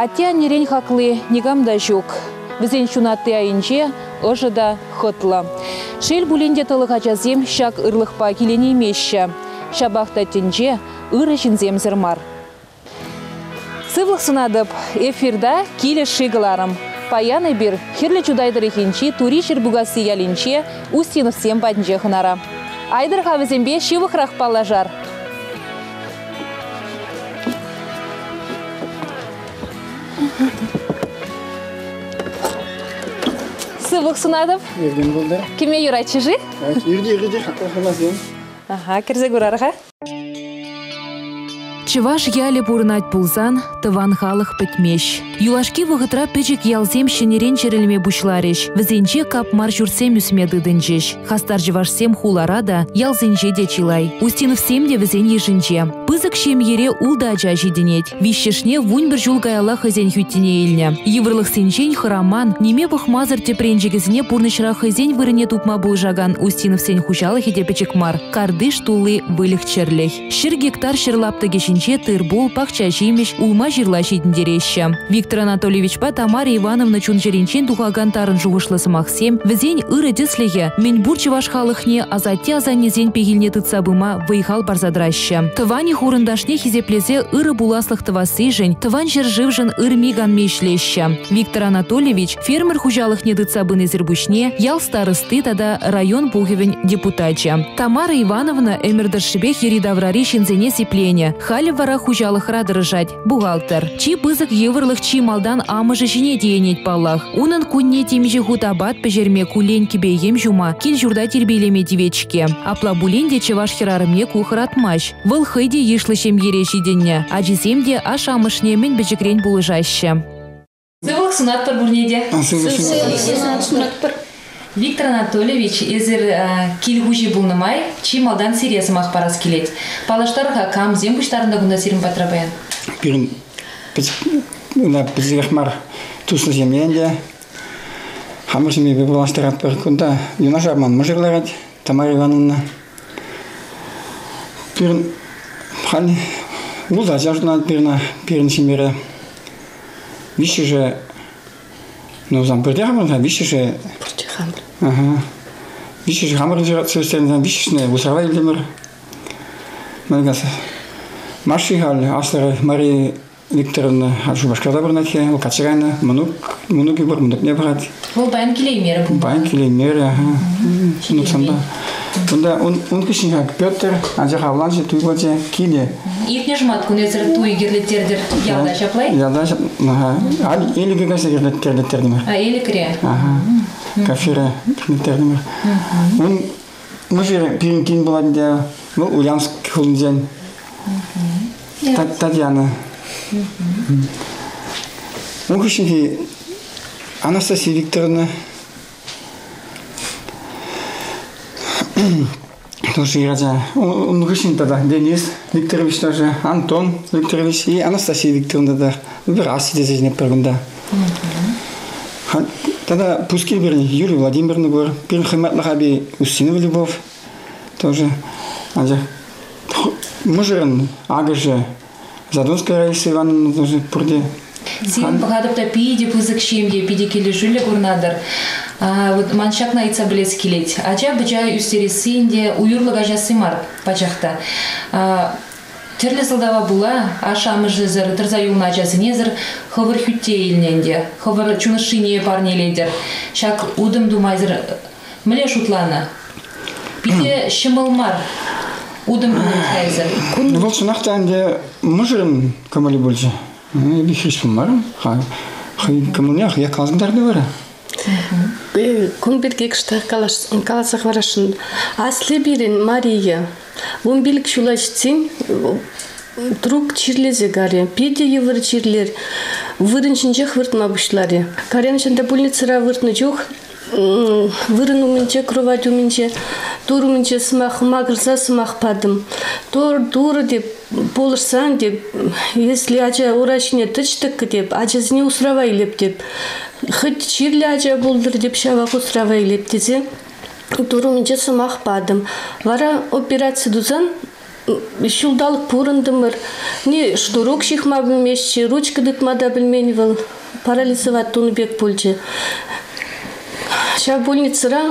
Аття нерен хаклы негамда жүк. Бізен шунатты айынче ожыда хытлы. Шел бүленде тылыға жазем шак ырлықпа келене емеші. Шабақта тінже ыры жінзем зірмар. Сывлық сынадып, эфирда келі шиғыларым. Паяны бір херлі чудайдыр екенче тури шербугасы ялінче устинов сем бадынже хынара. Айдыр хавызембе шивық рақпалла жар. Сывлық сынадып, Ерген болды. кеме юрайчы жи? Ерде ерде хаққылас ем. Ага, кірзе көрарға. Чываш яле пурнать пулзан, тыван халық пітмеш. Юлашки вғытра печек ялзем шенерен черелме бушлареш, візенче кап мар жүрсем үсме дыдынчеш. Хастар жывашсем хулара да ялзенче де чилай. Устинов сем де візен ежінче. Пызык шем ере улда ача жиденет. Вишшешне вунь бір жул гаяла хызен хюттине елне. Еврлық сенчен хыраман, неме бұхмазыр тепренжегізіне пурнышра хызен вырыне тупма булжаган Устинов сен хушалы хеде мар. Кардыш тулы вылық черлех. Шыр гектар шырлапты кешінче тырбул пақча жемеш улма. Виктор Анатольевич па Тамара Ивановна чун жеренчен тухаган тарын жуғышлысы мақсем, візен ыры дислеге, мен бурчываш халықне азатте азанезен пегілне тыцабыма вайхал барзадраща. Тывани хурындашне хизеплезе ыры буласлық тывасы жын, тыван жыр живжын ырмиган мешлеща. Виктор Анатольевич фермер хужалықне тыцабын ezirбушне, ял старысты тада район пухевен депутатча. Тамара Ивановна эмердершибех еридаврари шинзене сиплене, халі вара хужалық радырыжать, бухгалтер. Чи бызык еврлық чи малдан амыжы жіне дейенет паллах. Унын күнне темежі хутабат пежерме кулен кибейем жума, кил журда тербейлеме девечке. Апла буленде чеваш херарымне кухыратмаш. Выл хыйде ешлышем ереші денне, ажизем де аш амышне мен бежекрен булыжаще. Сывлық сынат бір бүрнеде. Виктор Анатольевич ezir килгужи булнымай чи малдан сириясы мақпарас келет. Палаштарға кам зем бұштарында күнда сирім батрабаян. Пирин земленде. Хамыр семей бебаластырат бір күнда юнаш арман мұжырларат Тамара Ивановна. Пирин хали улда жаждана пирина пирин семере. Виші же ну зам бірде хамыр виші же Ага. Вишиш хамыр жират сөздерінен вишишне. Мәлгасы. Маши хал Мария Викторовна мұнук, мұнук бір, мұнук не барад. Ол баян келеймері бұл. Бұнда он кішін хак Петр, анжа хавлан же туй болче киле. Ипне жмат күн туй герлеттердер ялда. Ялда. Ал елігі ерлеттердімір. А елі кіре. Он хулден. Татьяна. Кушинки Анастасия Викторовна. Тоже. Он кушин тогда Денис Викторович тоже, Антон Викторович и Анастасия Викторовна да. Выбирался здесь не прогунда. Тогда пускай берни Юрий Владимировна бар, пир хыматлы хаби Устинова Любовь тоже. Анжа мужырын агыжы Задонская Раиса Ивановна тоже пурде. Сен бұғадыпта пиде пызык шемде, пиде келі жүлі. Вот маншакна айтса білес келет. Ача бұжа үстересінде уюрлық ажасы мар пачақта. Терлі сылдава була, ашамы жызыр, тұрза юлна ажасы незір, хывыр хүтте елненде, хывыр чунышыне парнеледер. Шак удым думайзыр, міле шутланы. Пиде шымылмар, удым думайзыр хайзыр. Ну вот сунахта анде мужырын камали больше. Би хрис бар. Ха хай камунях я казгдарда бара. Күн бір кекшті қаласақ барашын. Аслы бірін Мария. Он білік шулашцин друг чирлезе гаре. Педе евір чирлер. Вырыншынче хвыртма бұшларе. Каряншында больницара выртны жоқ. Вырын умінче, кровать умінче, тур умінче сымақ, мағырса сымақ падым. Тур, тур деп, болырсан деп, если ача урашыне тычтық деп, ачасыне усравай леп деп. Хыт чирлі ача болдыр деп шавақ усравай леп десе, тур умінче сымақ падым. Вара операция дузан, шулдалық пурындымыр не штурок шихма білмешчі ручка дытмада білмені был парализовать туны бек пульче ша больницара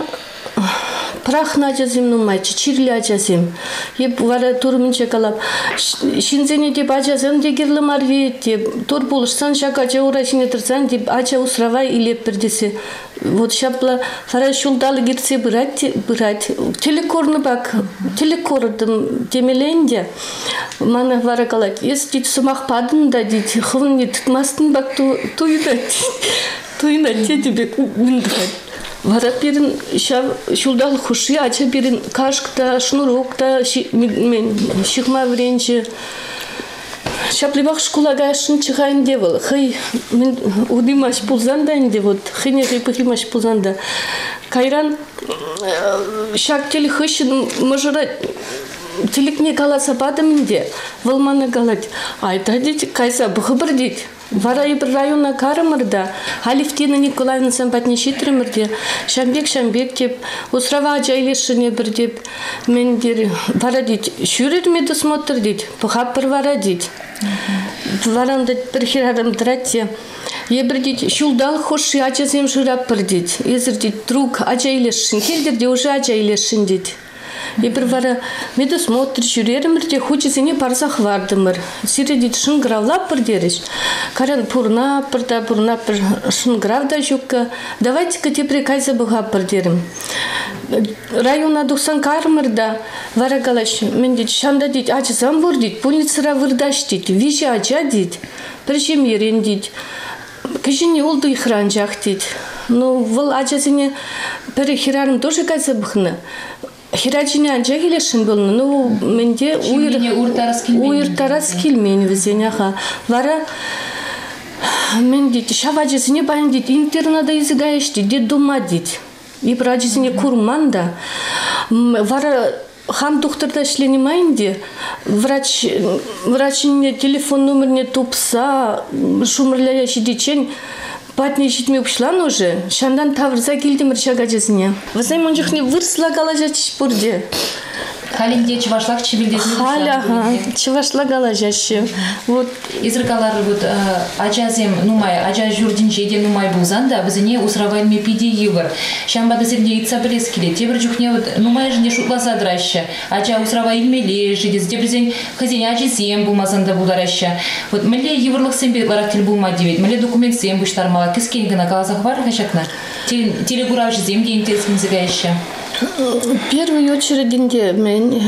прахна жазым нумайчы чирли ажазым еп вара турминче калап шинзене деп ажазым дегерлі марви деп тур булышсан шак ача урашине тұрсан деп ача усравай илеп бірдесе вот шапла фара шулдалы гирсе бырать бырать телекорны бак телекордым темеленде мана вара калат ес дит сумах падын да дит хывын не тытмастын бак туйда туйда те тебе Вара пирин ша шулдал хуши ача пирин кашкта шнурокта мен шихма вренче Шаплибах школа гашын чыгайын девыл. Хый мен удимаш пулзанда инде вот хыне хый пыхимаш пулзанда. Кайран шак теле хышын мыжыра телекне каласа падым инде. Вылманы галать. Айта дить кайса дить. Вара ибір районна карымырда, Халифтина Николаевна сәмпәтне шитрімірде, Шамбек Шамбек деп, Усрава жайлешіне бір деп, мен дер, вара дейд, шүрер ме досмотр дейд, бұхап бір вара дейд. Варанда бір херарым дратте, Ебір дейд, шулдал хоши ачасем жырап бір дейд, езір дейд, друг ачайлешін, келдерде уже ачайлешін дейд. Ебір вара медосмотр жүрерімірде хучесіне парсах вардымыр. Сиредит шын гравлап бір дереш. Каран пурна бір да пурна бір шын гравда жүкка. Давайте-ка те прикайса бұға бір дерім. Района дұқсан кармырда вара галаш мен дейд шанда дейд ачысам бұр дейд больницара вырдаш дейд вижи ача дейд причем ерен дейд кішіне олды ихран жақ дейд ну выл ачасыне бір хирарым тоже кайса бұхны Анча келешин болны. Ну менде келмейн. Уйртарас келмейн везеняха. Вара мен дейт шаважесіне байын дейт интернада изгаеш дейт дума дейт. И прачесіне курман да. Вара хам докторда ішленемайын де врач врачине телефон номеріне тупса шумырляя шидечен Патне житме ушлан уже, шандан таврза келдім ршага жезіне. Вызай монжықне вырсла кала жачыш бұрде. Халинде чывашлак чебилдесін Халя, чывашла кала жашы. Вот. Изыркалар вот ачазем нумай, ача журдин жеде нумай булзан да, бізіне усравайн ме пиде евр. Шамбада зерде итса білес келе. Тебір жүхне вот нумай жінде шутласа драща. Ача усрава илмеле жеде, тебірзен хазен ачесем булмазан да булдараща. Вот міле еврлық сенбе ларак тел булма девет. Міле документ сем буштармала. Кіскен гына калазақ бар хашакна. Телегурав жезем де интересмізігі В первую очередь мен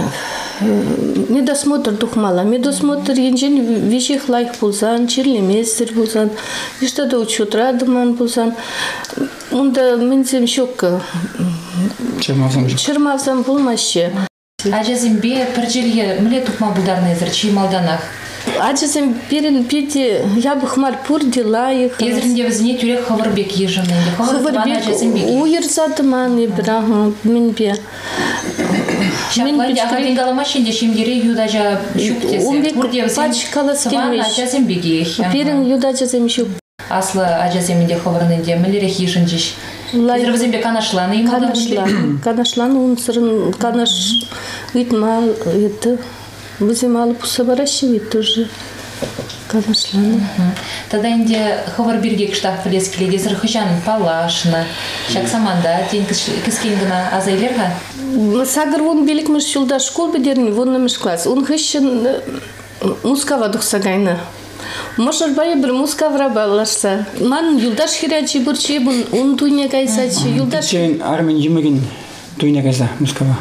медосмотр тухмала. Медосмотр енжен вещих лайк булсан, чирлеместер булсан, иштада учет радыман булсан. Онда мензем шокка. Чермазам. Чермазам булмаще. Ажазимбе піржелге міле тухма булдарны езір чималданақ. Ачасем перен пите я бы хмар пур дела их. Езірінде візіне түрек хавырбек ежімінде. Хавырбек уйырсатыман ебір, мен бе. Шаплай ақатын қалама шенде шемгере юдажа шуктесі. Пурде пачкала Сыван ажазем беге. Перен юдажазем шук. Аслы ажаземінде хавырнынде мілері хишін жеш. Езір візімбе канашланы ималдан Канашлан. Канашлан унсырын канаш итмал это Візім алып сабаращивит тоже канашланы. Тогда инде ховар бирге кштах плес келеди зыр хыжан палашны. Шак саманда тен кіскен гына азайлерға. Сагыр он белик мыш шулда школ бедерни, вон намыш класс. Он хыщен мускава духсагайна. Может бая бір мускавра балашса. Ман юлдаш хирячи бурчи бун он туйне кайсачи. Юлдаш. Чейн армин жимеген туйне кайса мускава.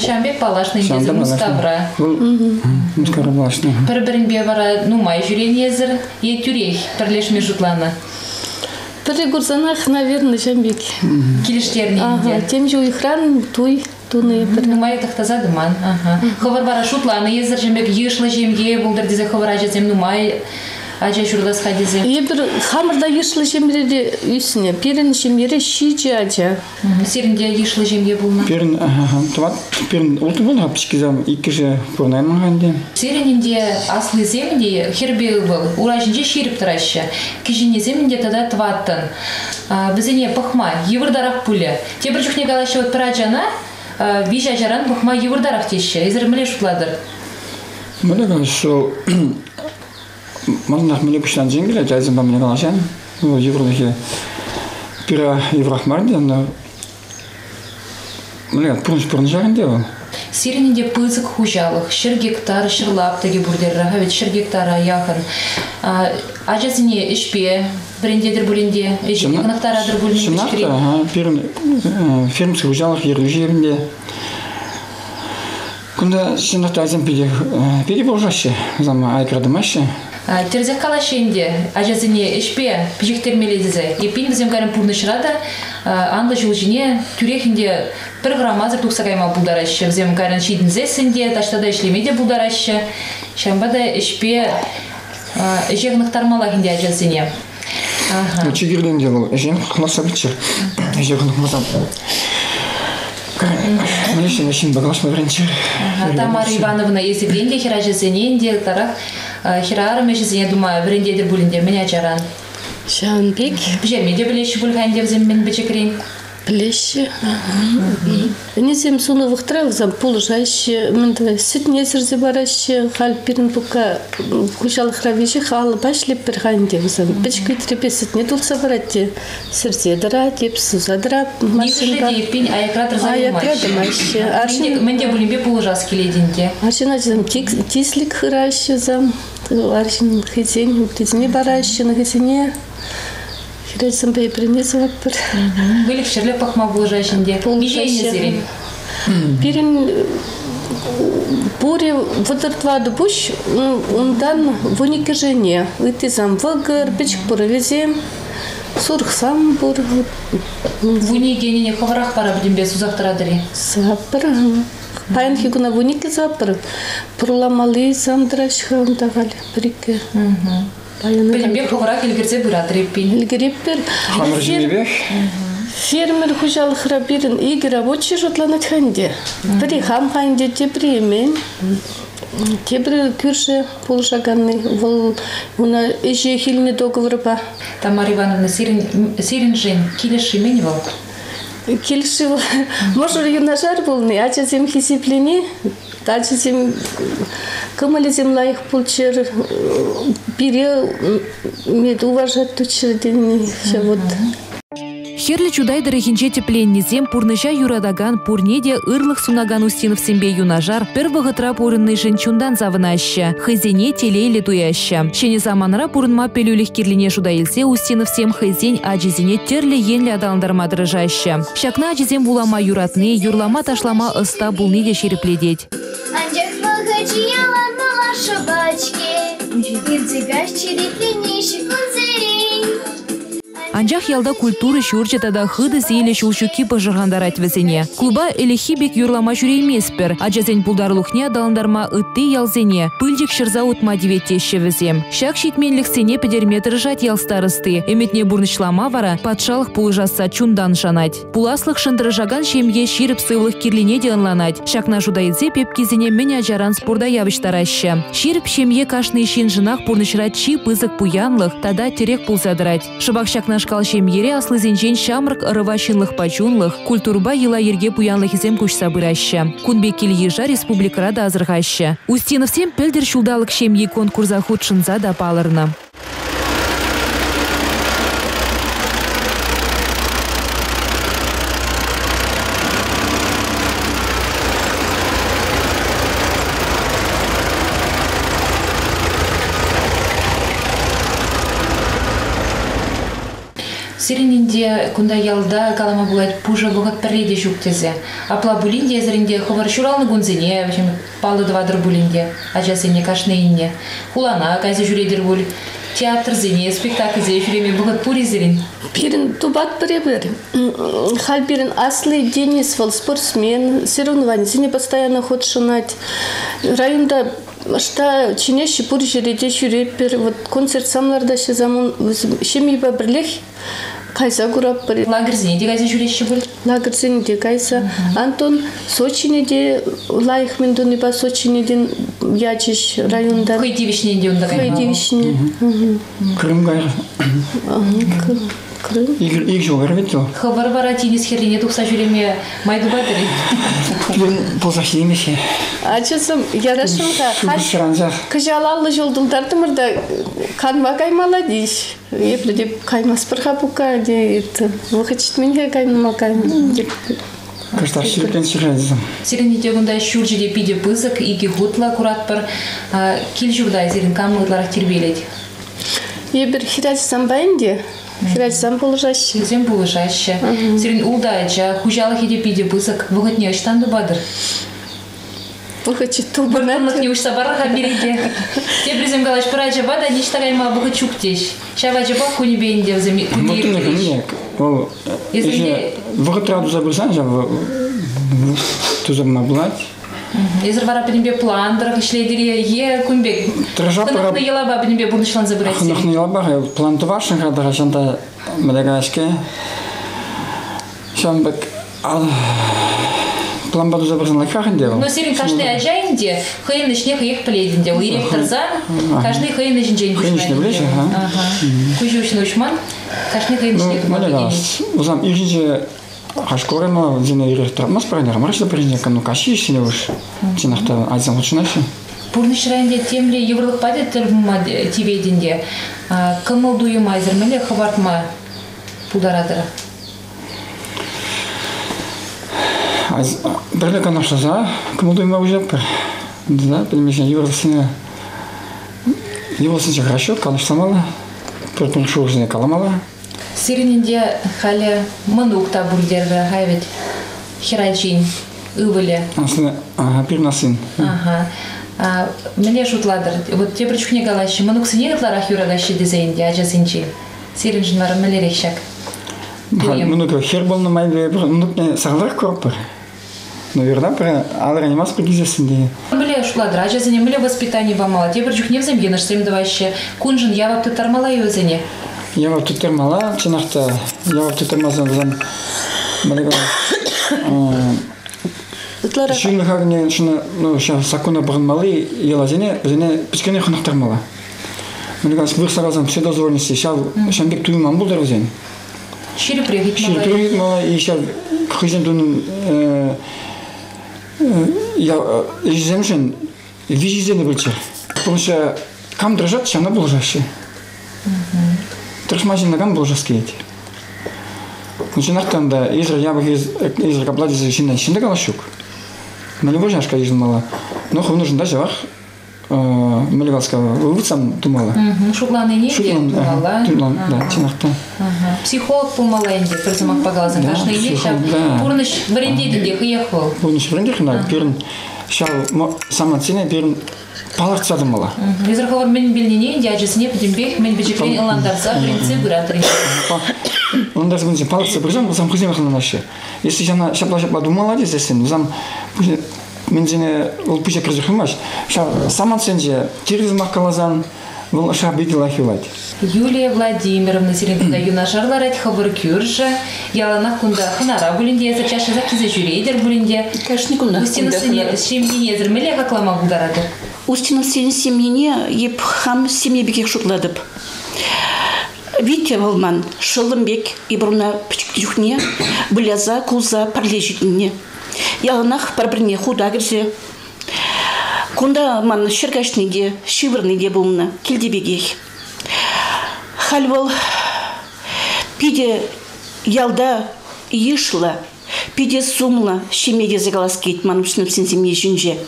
Шамбек палашны езір мускавра. Мускавра балашны. Бір-бірін бе бара нумай жүрен езір, е түрек бірлешме жұтланы. Перегурзанах, наверное, Шамбек. Келіштеріне Ага, тем же ихран туй туны бір. Нумай тахтаза дыман. Ховар бара шутланы езір жембек ешлы жемге бұлдыр дезе ховар ажазем нумай ажа журдас хадезе. Ебір хамырда ешлі жемреде үсіне, перін жемері шичи ажа. Серінде ешлы жемге бұлна. Перін, туат, перін ұлты болды, пішкізам, екі же пұрнайын мағанде. Серенінде аслы земінде хербе был, уражінде шеріп тұраща. Кижіне земінде тада тваттын. Бізіне пықма, евырдарақ пулі. Те бір жүхне галашы вот піражана, вижа жаран пықма евырдарақ теші. Езір міле шутладыр. Мына сол Маннах мне пуштан жеңгеле жайзым ба мне калашан. Ну евродагы пира еврахмарда, но Мына пунш пурн жагында бу. Сиренінде пызык хужалық, шыр гектар шырлап теге бурдерра, хавет шыр гектара яхын. Ажасыне ішпе, брендедер бүлінде, ежекнақтарадыр бүлінде Шынак, ішкірен. ага, пирн фермс хужалах ерлі жерінде. Күнда шынак тайзым пиде пиде болжашы, зама айкрадымашы. Терзек калашенде, ажасыне ішпе, пижіктер меледізі. Епин бізем кәрін пурны шырада, анлы жылжыне түрехінде бір граммазыр тұқсағайма бұлдарашы. Бізем кәрін шидінзе сінде, таштада ішлемеде бұлдарашы. Шамбада ішпе, ежегнықтармала хінде ажасыне. Ага. Ну чигирленде бул эжен кыласа битчи. Эже кылмаса. Мне ще не шин багаш мавренчи. Ага, Тамара Ивановна, если бренде хера жазененде, тарах херарым ешізіне думаю, брендедер бүлінде мене жаран. Шанбек Бжермеде білеші бүлғанде взем мен бічекрен. плещи. Несем суны вахтра зам полжаще, мында сүт несірзе бараще, хал пирин бука кушал хравиши хал башлеп бір ханде зам. Бічкі трепе сүт не тулса баратте. Сірзе дыра, теп суза дыра, машинка. Нишіде еппен аякрат Аякра разамайшы. дымаще. Аршин Менде бүлінбе полжас келедінде. Аршин зам тислик хыраще зам. Аршин хизен, тизне бараще, на хизене. Хиресім бей принесіп бір. Вылік шірлі пақма полжашінде. Межейне зерен. Бирин буре водортвады буш, ондан вунике жене. Итизам вагыр, бичк бурылезем, сурхсам бур, Вуни генене хаварах бара бүдімбе сузақтырадыры. Паян хигуна вунике запыр. Пурламалы замдраш хамдагал брике. Білімбе хаварах елгерзе бұрадыр еппен. Илгериппер. Хамыр жемебек. Фермер хужалыхра бирин иги рабочий жотланат ханде. Бри хам ханде тебри мен. Тебри күрше полжаганный. Вол уна эже хилне договор ба. Тамара Ивановна, сирен жен, келеші мені бол. Келши Может юнашар болны, ача зем хисиплени. Дача зем кымали зем лайық пулчер. Бире. Вот. Херлі чудайдыры хинче тепленнезем пурныша юрадаган пурнеде ырлық сунаган устинов сембе юнажар пір вғытра пурынный жынчундан завынаща. Хызене телейлі туяща. Шене заманра пурынма пелюлих кирлине жудаилсе устинов сем хызен ажизине терлі енлі адаландарма дырыжаща. Шакна ажизем булама юратны, юрлама ташлама ыста шерепледеть. Мала шабачке Ирдзигаш черепленеші кунзерей Анжақ ялда культуры шурчатада хыды зейлі шулшуки пыжырғандар візіне. Клуба элехибек юрлама жүреймеспір. Аджазен пулдарлухне адаландарма ытты ялзене. Пыльдик шырза утма деветтеші візем. Шак шитменліксене педерметр жат ялстарысты. Эметне бурнышлама вара патшалық пулыжаса чундан шанать. Пуласлық шындырыжаган шемге ширіп сывлық кирлине де ынланать. Шакна жудайдзе пепкизене мен ажаран спорда явыштараща. Ширіп шемге кашны жынақ пурнышрат чи пызык пуянлық, тада терек пулзадырать. Шыбақ шакна шкал шемьере аслы зенжен шамрык ырывашинлық пачунлық, культурба ела ерге пуянлық изем күш сабыраща. Кунбек ежа республикара да азырғаща. Устинов сем пілдір шулдалық шемье конкурса худ шынза да палырны. Сиренинде кунда ялда калама булать пужа лугат переде жуктезе. Апла булинде зринде ховар шуралны гунзине, вшем палы двадыр булинде, ажасене кашны инне. Хулана казе жүредер бул. Театр зене, спектакль зе жүреме бугат пури зерин. Пирин тубат пребер. Хал пирин аслы Денис вол спортсмен, соревнований, не постоянно ход шунать. Районда Ашта чинеші пур жереде жүреппер, вот концерт самларда ше заман шемейба бірлех, кайса курап бір. Лагерь зене де казе жүреші бул. Лагерсенде кайса. Антон Сочинеде лайық мен дуниба Сочинеден ячиш районда. Хыйти вишненде унда кай. Хайдивишне. Крым гайр. Крым. Игр иг жол вербет то. Хабар бара тинис херине тухса жүреме майду батыры. Пирин ползах емеше. ачасым ярашымға Шыранжақ. кыжалалы жолдулдарды мырда канма каймала дейш эпле деп каймас бір хапука дейт выходит менге кайма кайма деп Кыштар ширкен шыразым. Сирен итегунда шуржи де пиде пызык, иги хутла курат бір кил журда сирен камытларах тербелет. е бір хирач сам положащий Сирен булышаще. Сирен улда жа хужалы хиде пиде пызык, вғыт не ыштанды бадыр. выходит тубына Бұрмық не ұшса барыға береде. Те бірзім қалаш бір ажа бада, нешта кайма бұғы чуктеш. Шава жаба күні бейінде не, ол Если еще вғыт раду забылсан, жа тузым маблать. Езір бара білімбе пландырық ішледері е күнбек. Тыржа пыра- Қынықны елаба білімбе бұрнышлан забырайсы. Хынықны ялбақ, планты бар шыңғадыға шанда мадагашке. Шамбек план баду забырсан лайфахын деу. Но сирин каждый ажайынде, хыйын ішіне хыйық біледінде. Ол ерек тұрзан, каждый хыйын ішінде Хыйын ішіне білеші, ага. Күжі үшін ұшман, каждый хыйын ішіне малягас. Узам иринже хашкорема зина ирек трамас параня, марашта параня, ну каши сине уж. Синахта айзам учинаши. Пурнышрайынде темле еврлық бады тілбіма тиведінде. Кымыл дуйым айзыр міле хабартма пулдарадыры. Айз бірле канашласа, кымылду има уже пер. Да, білмешен евросине. Евросине хорошо, канашламала. Пертун шоусине каламала. Сиринінде халі мұнуқта бурдері хайвет хирайджин ывыле. Аслы, ага, пирнасин. Ага. А, Міне шутладыр. Вот те бір чухне галашы. Мұнуқ сіне ғытларах юрадашы дезейінде ажасынчи. Сирин жынлары мілерекшак. Муну ко хер болны майбе, муну не сағлар көріп. Ну, верда, пер, алыр анимас пригизесінде. Міле шутладыр. Ажасыне міле воспитание бамала. Те бір чухне взем енаш сремдаваще. Кунжын. Я термала, чинахта, я вот тут термазан зам. Малега. ытлара Шүн хагне шуна, ну, ша сакуна багын малы, ела зене, зене пискене ханахтар мала. Малега сбыр саразан все дозвольности, ша шамбек туйман бұл дәрвзен. Шири прегит Шир мала. туйман мала, и ша хызен тунун, я, иземшен, вижизене білчер. Бұл ша кам дрожат, шана бұл жашы. Тыршмажин наган бұл жас кейт. Начинақтан да изра я бы из изра каплади за шинна шинда калашук. Мали божашка измала. Но ху нужен даже вах. Малевалска вывыцам думала. Шугланы не Шуглан, мала. думала, да, чинахта. Ага. Психолог помала енді бірзімақ бағалазын. Да, Кашны не психолог, шап. да. Пурныш біріндейді хыяхвал. Бұл ниш брендер хна пирн шал сама цене пирн паларца думала. Визраховар мен білнене инде ажысыне підімбек мен біжіклен ыландарса принцип бұратыр. Он даже będzie паларца брызам, зам хызем хна наще. Если жана шапла шапла думала десесен, зам мензине ол пише крызыхымаш. Ша сама ценже тиризмах калазан, бұл ша битила хилать. Юлия Владимировна сиренкунда юнашарлар айт хабыр кюржа, яланақ кунда хынара бүлінде езір чашы за кизе жүрейдер бүлінде. Конечно, кунда Устины хынара. шемген езір міле қаклама бұлдарадыр. Устинов сенің семьене еп хам семье бекек шутладып. Витя Волман, Шылымбек, Ибруна Пичктюхне, Бляза, Куза, Парлежитіне. Яғынақ бір-біріне худа кірсе. Кунда ман шергашныйде, шивырныйде болмына, келдебегей. Хал бол, пиде ялда ешла, пиде сумла, шемеге загалас кейт, маным сен семье жүнже.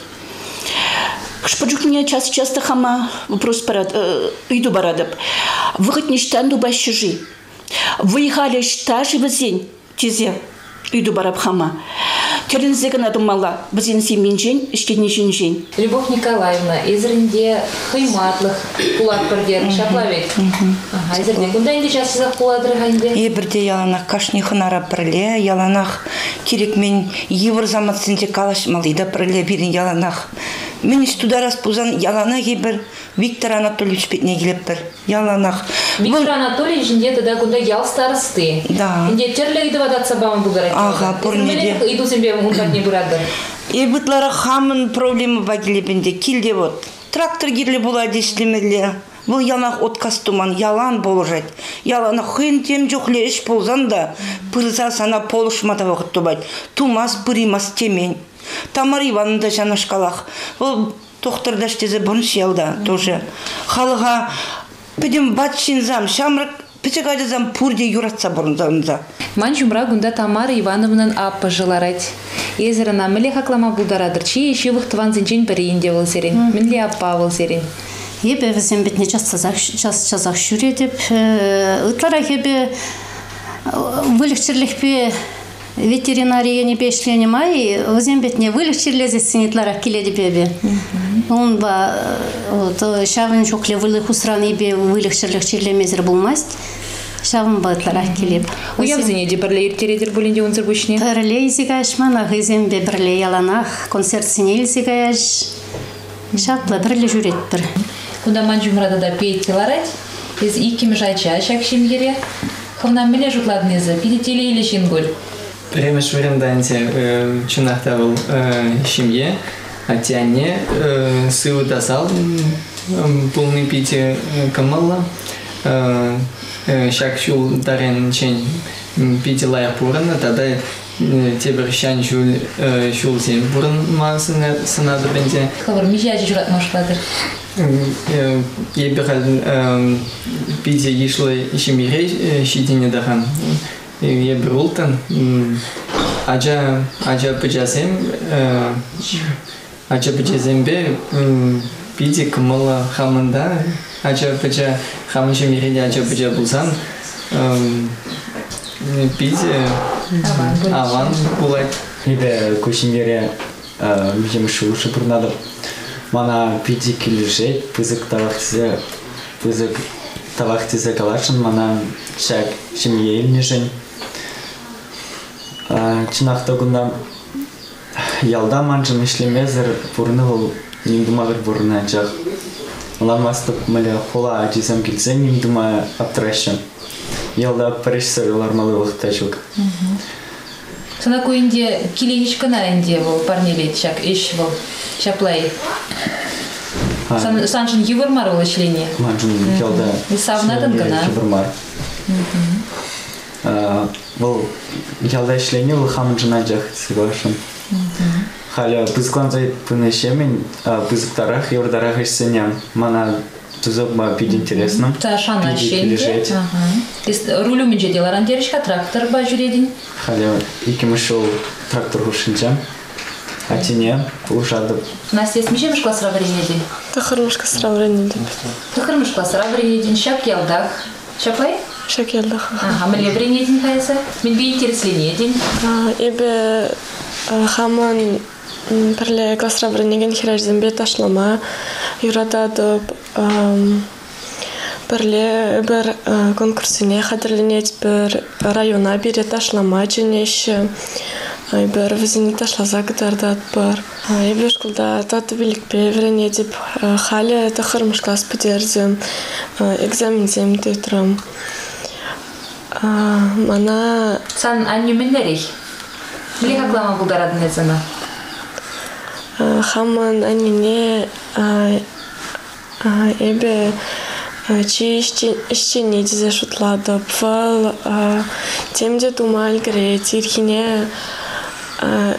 Шпаджук меня часто часто хама вопрос парад, э, иду барадып. Выход не штанду башижи. Выехали штажи в зень, тезе. Иду бараб хама. Терензегі надымала, бізен семенжен, іштене жен Любовь Николаевна, езірінде хыйматлық кулат бірдер, шаплавет. Ага, езірде кунда инде часы за куладыр ғайынде? Е бірде яланақ кашни хынара пірле, яланақ керек мен евр заматсынде калаш малида пірле бірін яланақ. Мен стударас пузан яланақ ебір Виктор Анатольевич петне келіп бір. Яланақ. Виктор Анатольевич инде тада кунда ял старысты. Да. Инде терле иду вадатса бамын бұлдар Ага, пурниде. Иду зембе мунтак не бұрадыр. Ебітлары хамын проблема багилебінде келде вот. Трактор кирле була дешлемеле. Бұл яланақ отказ туман, ялан болжать. Яланақ хын тем жоқле іш болзан да, пырза сана полышмада вақыт тубать. Тумас пыримас темен. Тамара Ивановна да жанашкалах. Ол доктор даштезе бұрын шелда тоже. Халыға пидем батшинзам, шамрак пичагайдазам пурде юратса бұрын замза. Ман чумра гунда Тамара Ивановнан аппа жыларать. Езерана міле хаклама бұлдарадыр. Чи еші вұқтыван зінчен бірейінде ол серен. Мінле аппа ол серен. Ебе візен бітіне жазақ жүре деп. Үтлара хебе вылікчірлікпе ветеринария не бешлені май, өзен бетіне вылікчірлезе синетлара келеді бебе. Он ба, вот, шавын жоқле вылық усран ебе вылікчірлік черлемезір болмаст. Шавын ба ытлара келеп. Уяв зіне бірле ертередер бөлінде онзыр бүшіне. Бірле изігаш мана ғызен бе бірле яланақ, концерт сіне изігаш. Шатла бірле жүрет бір. Куда ман чумрада да пейт келарать. Біз икім жайча шак шемгере. Хымнан міле жұтладнезі. Пидетеле или шингуль. Премеш варианданте чунахта был семье, а тяне сылу дасал полный пите камала. Шак шул дарен чен пите лая пурана, тогда тебір шан шул шул сен пуран ма сынады бенде. Хавар мижачы жұрат машладыр. Ебір пите ешлы шемире шидене дахан. Я брултан. Acа acа bıcasem acа bıcasem be bidi kımıla hamında aca bıca hamışı mireli aca bıca bulsan bidi avan bulay. Ибе кушинере видимо шушы бурнады. Мана пиди килежет, пызык тавахтизе, пызык тавахтизе калашын, мана шак шимье илнежен. Чинахтагында ялда манжын ишлемезер бурны ол ниңдумагыр бурны жак. Ламастып мэле хола ажисам келсе ниңдума аптращым. Ялда паришсер лармалы вахтачук. Сана көйінде келе ешкіна әнде бұл парнелет шак еш бұл шаплай. Саншын евырмар ол ішлене. Манжын ялда. И савнадын гына. Евырмар. Бұл ялда ішлене ол хамынжына жақ соглашын. Халя бызглан зайт пынешемен бызыктарах евдарах ішсенем. Мана тузок ба пид интересно. Та шана шенде. Рулю менже деларан дерішка трактор ба жүредін. Халя ики мышыл трактор хушинчам. А тине ушадып. Настя смешемеш классра варенеден. Тахырмышка сравнение. Тахырмыш классра варенеден шак ялдах. Шапай? Шак ялдах. Ага, міле варенеден кайса. Мен бе интересленеден. Ебе хаман бірле классра варенеген хирajden бе ташлама. Юрададып бірле бір конкурсыне қадірленет бір района бере ташлама женеше бір візіне ташлаза кыдардат бір ебе школда таты билікпе верене деп халі тахырмыш класс бідердім экзамендем тетрам мана сан аннюменлерей миле хаклама булдарадын эзана хаман аннине ебе чи ищене дизе шутлады пфал темде думаль гре тирхине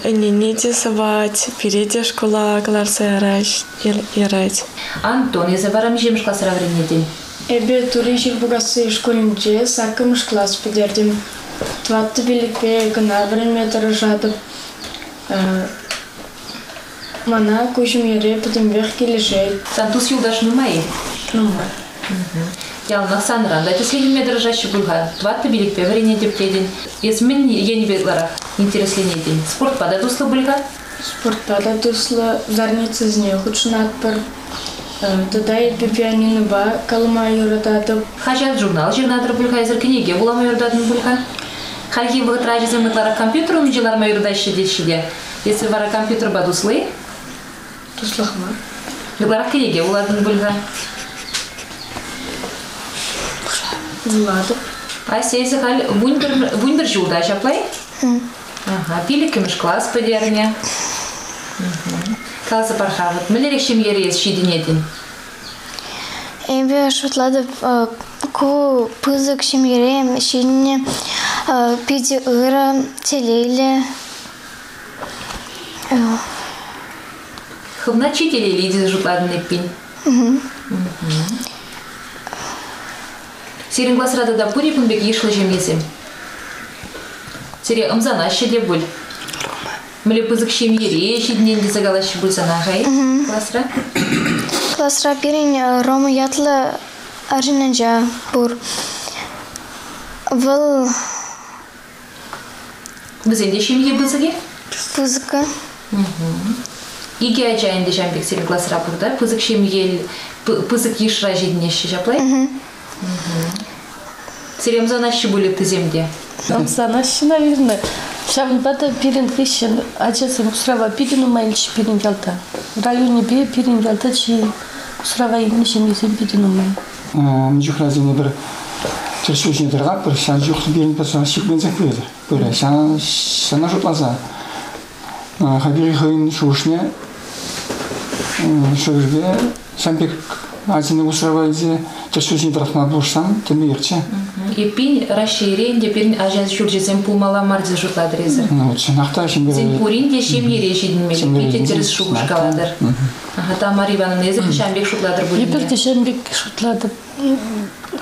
не де савать переде школа кларса ярать Антон, я забарам жемш классра варенеден. Ебе тури жил бугасы школинче сакымыш класс педердим. Тватты биликпе гына время дорожатып. Мана кушум ере путем вех келешей. Сантус юлдаш нумай? Нумай. Ялнах санран, да это следим дрожащий бульга. Тватты биликпе варенедеп деден. Есмин ени бетларах интересленеден. Спорт пада туслы бульга? Спорт пада туслы зарницы зне худшнат пар. Тада епе пианино ба калма юрататып. Хажат журнал жирнадыр бульга езір книге булама юрдадын бульга. Халги вғыт ражызы мытлара компьютер он жылар ма юрдащи дешиде. Если вара компьютер ба туслы? Туслахма. Юлара книге буладын бульга. Буладып. А сесі хал вунбір жылда жаплай? Ага, пилі кіміш класс подерне. Қалсы пархавыт. Мілерек шемгері ес шидінедін. Эбе шутладып ку пызык шимгерем шинне пиди ыра телейле Хывна чителе лиди жутладын эппин. Сирин классрада да пури пунбек ешлы жемесем. Сире ымзана шеде буль. Міле пызык шемьере шиднен де загалашы бульсана хай классра. Классра пирин Рома ятлы аржинанжа бур. Выл Бізенде шемье пызыге? пузыка. Иге ачайын де жамбек сирин классра бурда. Пызык шемьел пызык ешра жиднеші жаплай? Сире ымзана ши булек тіземде. Амсанаш, наверное. Шавн бата пирин кышын, ачасы усрава пирин умайлыш пирин. В районе бе пирин ялта чи усрава иннишем есен пирин умай. мжухразине бір тіршілішіне тұрғап бір шан жоқты берін паса шекпен закпеді бір шан шана жұтласа хабири хойын шушне шөжбе шампек азины усравайзе тіршілішіне тұрақма бұлшсан теме ерче Эппин расширен де пирин ажаз журжесен пулмала марзе жутладыр езір. ну вот шанақта Сен шембер пурин де шемьере шидінмелі. Шемьере Пите теріс шидін, шуғышқаладыр. Ата Мариванын езір шамбек шутладыр Епер бөліне. де шембек шутлады.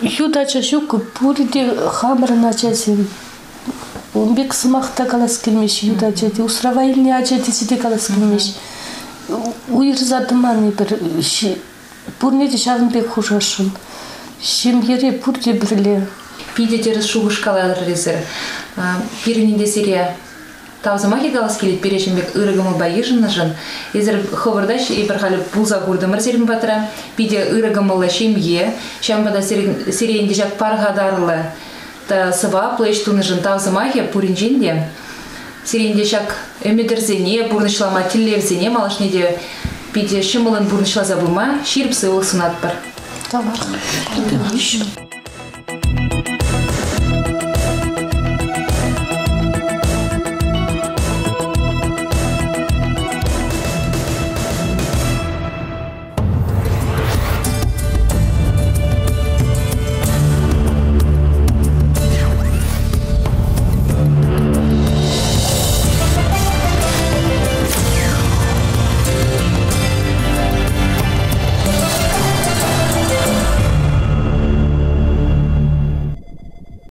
Юдача шуку пури де хамрын ачасы. Умбек сымақта калас келмеш юдача де усрава илне ача десіде калас келмеш. Уйыр задыман бір ши. Пурне де шағынбек хужашын. Шемьере пур де бірле. Пите теріс шуғышқаладыр езір. Пиринінде серия Тавзыма кедалас келет перешембек ырыгымы байышын жын. Езір хывырдаш ебір халі бұлза көрдімір серім батыра. Пиде ырыгымылы шемье. Шамбада серейінде жак парғадарылы. Та сыва плэш туны жын тавзыма ке пуринженде. Серейінде жак өмедірзене, бұрнышлама тиллерзене малышнеде. Пиде шымылын бұрнышлаза бұлма, ширпсы ол сынат бар. Тамар.